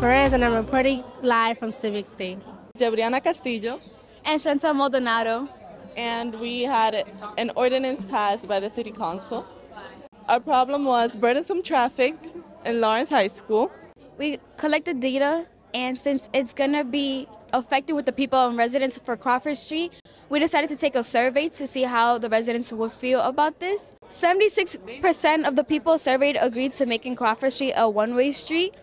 Perez, and I'm reporting live from Civics Day. Jabriana Castillo. And Chantal Maldonado. And we had an ordinance passed by the City Council. Our problem was burdensome traffic in Lawrence High School. We collected data, and since it's going to be affected with the people and residents for Crawford Street, we decided to take a survey to see how the residents would feel about this. 76% of the people surveyed agreed to making Crawford Street a one-way street,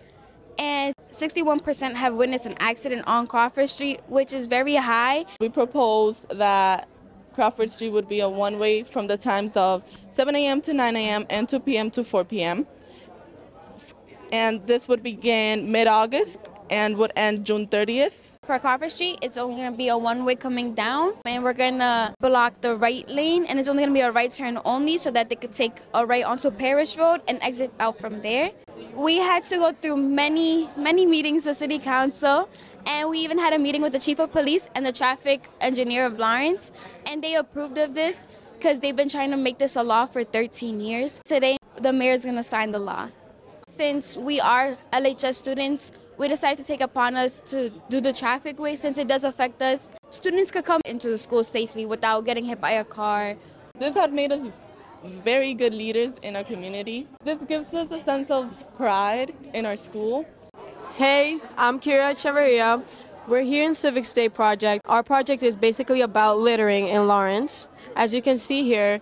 and 61% have witnessed an accident on Crawford Street, which is very high. We proposed that Crawford Street would be a one-way from the times of 7 a.m. to 9 a.m. and 2 p.m. to 4 p.m. And this would begin mid-August and would end June 30th. For Crawford Street, it's only going to be a one-way coming down, and we're going to block the right lane, and it's only going to be a right turn only so that they could take a right onto Parish Road and exit out from there. We had to go through many, many meetings with City Council, and we even had a meeting with the Chief of Police and the Traffic Engineer of Lawrence, and they approved of this because they've been trying to make this a law for 13 years. Today, the mayor is going to sign the law. Since we are LHS students, we decided to take upon us to do the traffic way since it does affect us. Students could come into the school safely without getting hit by a car. This had made us very good leaders in our community. This gives us a sense of pride in our school. Hey, I'm Kira Echeverria. We're here in Civics Day Project. Our project is basically about littering in Lawrence. As you can see here,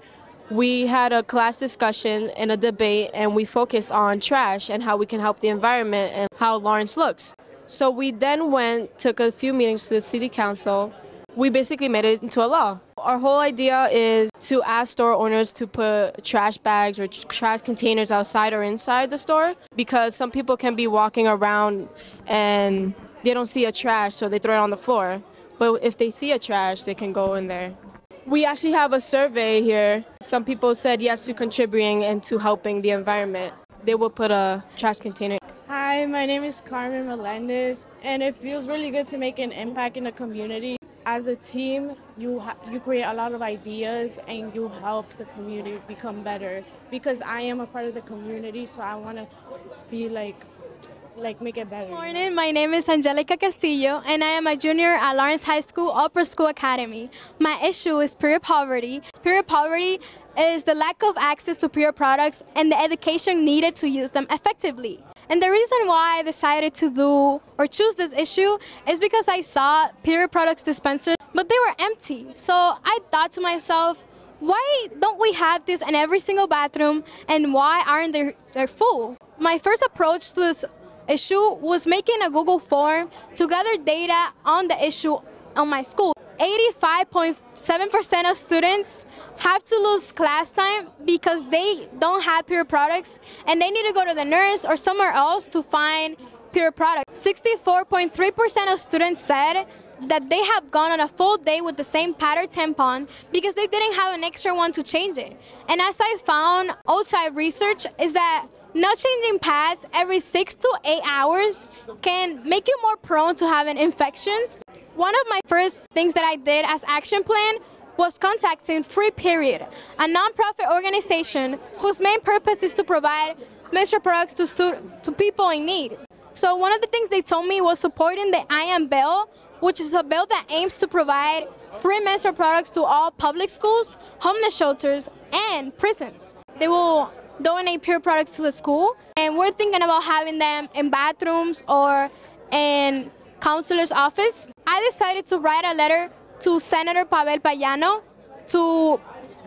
we had a class discussion and a debate and we focused on trash and how we can help the environment and how Lawrence looks. So we then went, took a few meetings to the city council. We basically made it into a law. Our whole idea is to ask store owners to put trash bags or trash containers outside or inside the store because some people can be walking around and they don't see a trash so they throw it on the floor. But if they see a trash, they can go in there. We actually have a survey here. Some people said yes to contributing and to helping the environment. They will put a trash container. Hi, my name is Carmen Melendez, and it feels really good to make an impact in the community. As a team, you you create a lot of ideas and you help the community become better. Because I am a part of the community, so I want to be like like make it better. Good morning, my name is Angelica Castillo and I am a junior at Lawrence High School Upper School Academy. My issue is period poverty. Period poverty is the lack of access to period products and the education needed to use them effectively. And the reason why I decided to do or choose this issue is because I saw period products dispensers, but they were empty. So I thought to myself, why don't we have this in every single bathroom and why aren't they they're full? My first approach to this issue was making a Google form to gather data on the issue on my school. 85.7% of students have to lose class time because they don't have period products and they need to go to the nurse or somewhere else to find period products. 64.3% of students said that they have gone on a full day with the same pattern tampon because they didn't have an extra one to change it. And as I found outside research is that not changing pads every six to eight hours can make you more prone to having infections. One of my first things that I did as action plan was contacting Free Period, a nonprofit organization whose main purpose is to provide menstrual products to, to people in need. So one of the things they told me was supporting the I Am Bill, which is a bill that aims to provide free menstrual products to all public schools, homeless shelters, and prisons. They will donate period products to the school. And we're thinking about having them in bathrooms or in counselor's office. I decided to write a letter to Senator Pavel Payano to,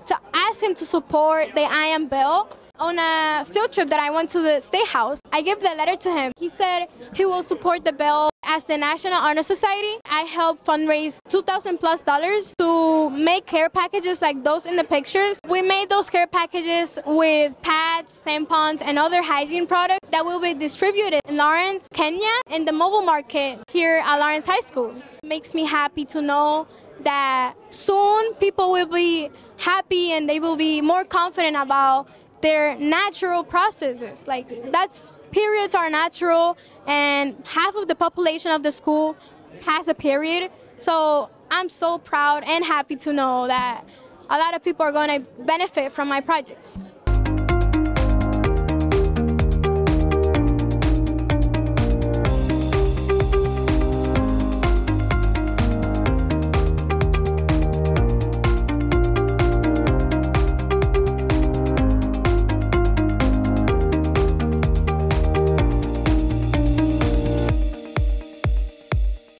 to ask him to support the I Am Bill on a field trip that I went to the State House. I gave the letter to him. He said he will support the bill. As the National Honor Society, I helped fundraise 2,000 plus dollars to make care packages like those in the pictures. We made those care packages with pads, tampons, and other hygiene products that will be distributed in Lawrence, Kenya, in the mobile market here at Lawrence High School. It makes me happy to know that soon people will be happy and they will be more confident about their natural processes. Like that's periods are natural and half of the population of the school has a period. So I'm so proud and happy to know that a lot of people are going to benefit from my projects.